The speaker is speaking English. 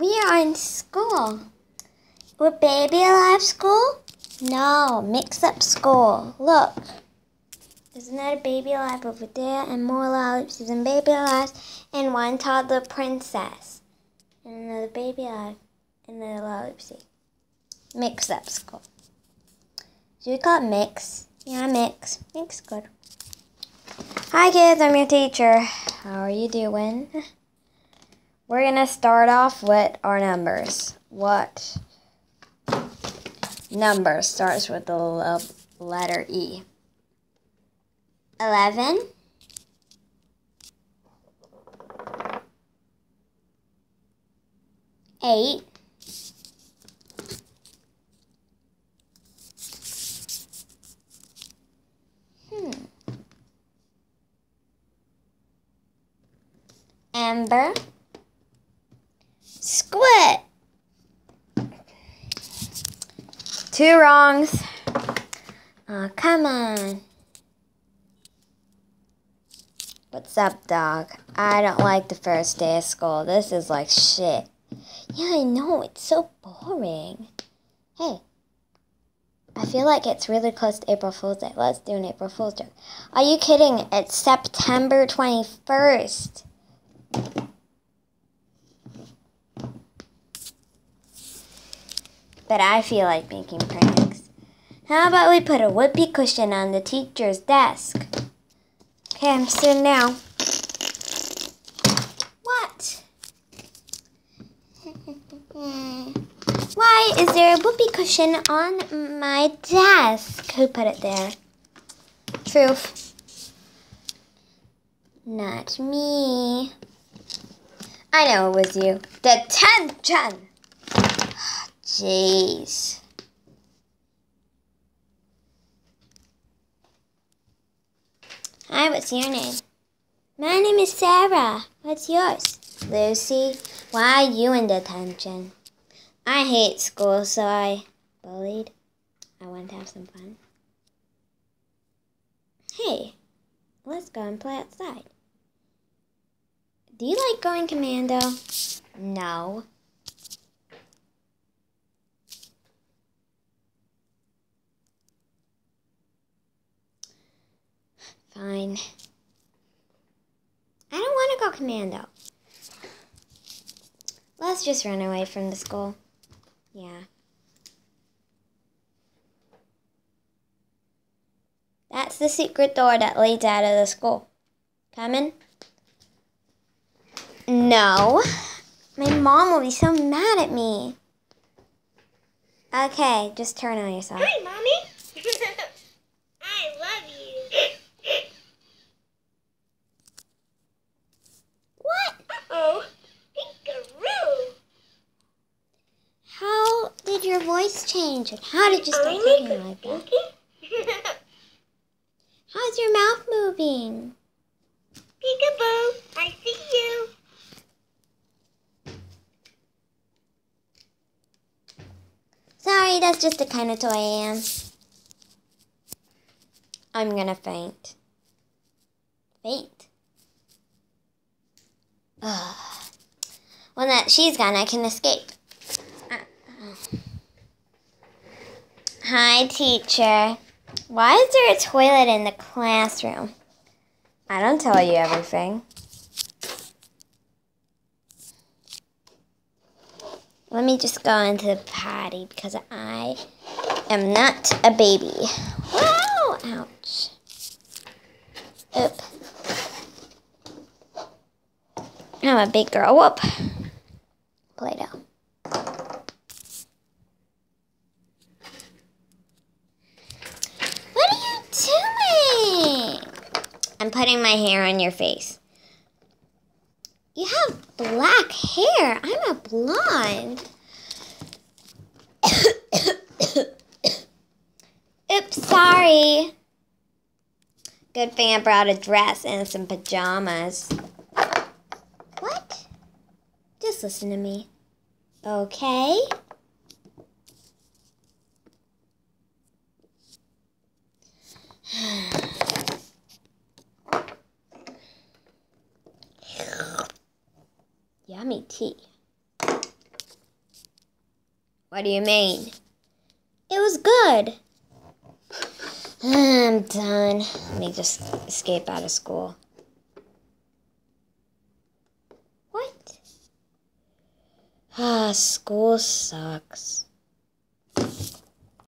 We are in school. We're Baby Alive School? No, Mix Up School. Look. There's another Baby Alive over there, and more Lalaloopsys and Baby Alive, and one toddler princess. And another Baby Alive, and another Lalaloopsy. Mix Up School. Should we call it Mix? Yeah, Mix. Mix good. Hi kids, I'm your teacher. How are you doing? We're gonna start off with our numbers. What number starts with the letter E? 11. Eight. Hmm. Amber. Two wrongs. Oh, come on. What's up, dog? I don't like the first day of school. This is like shit. Yeah, I know. It's so boring. Hey, I feel like it's really close to April Fool's Day. Let's do an April Fool's joke. Are you kidding? It's September 21st. But I feel like making pranks. How about we put a whoopee cushion on the teacher's desk? Okay, I'm sitting now. What? Why is there a whoopee cushion on my desk? Who put it there? Truth. Not me. I know it was you. Detention! Jeez. Hi, what's your name? My name is Sarah. What's yours? Lucy. Why are you in detention? I hate school, so I bullied. I want to have some fun. Hey, let's go and play outside. Do you like going commando? No. Fine. I don't want to go commando. Let's just run away from the school. Yeah. That's the secret door that leads out of the school. Coming? No. My mom will be so mad at me. Okay, just turn on yourself. Hi, Mommy. I love you. What? Uh-oh. Pinkaroo. How did your voice change? And how did you start talking like that? How's your mouth moving? Peekaboo. I see you. Sorry, that's just the kind of toy I am. I'm gonna faint. Faint? Ugh. Well, that she's gone, I can escape. Hi, teacher. Why is there a toilet in the classroom? I don't tell you everything. Let me just go into the potty because I am not a baby. Wow! Ouch. Oop. I'm a big girl. Whoop. Play doh. What are you doing? I'm putting my hair on your face. You have black hair. I'm a blonde. Oops, sorry. Good thing I brought a dress and some pajamas. What? Just listen to me. Okay? Yummy tea. What do you mean? It was good. I'm done. Let me just escape out of school. What? Ah, school sucks.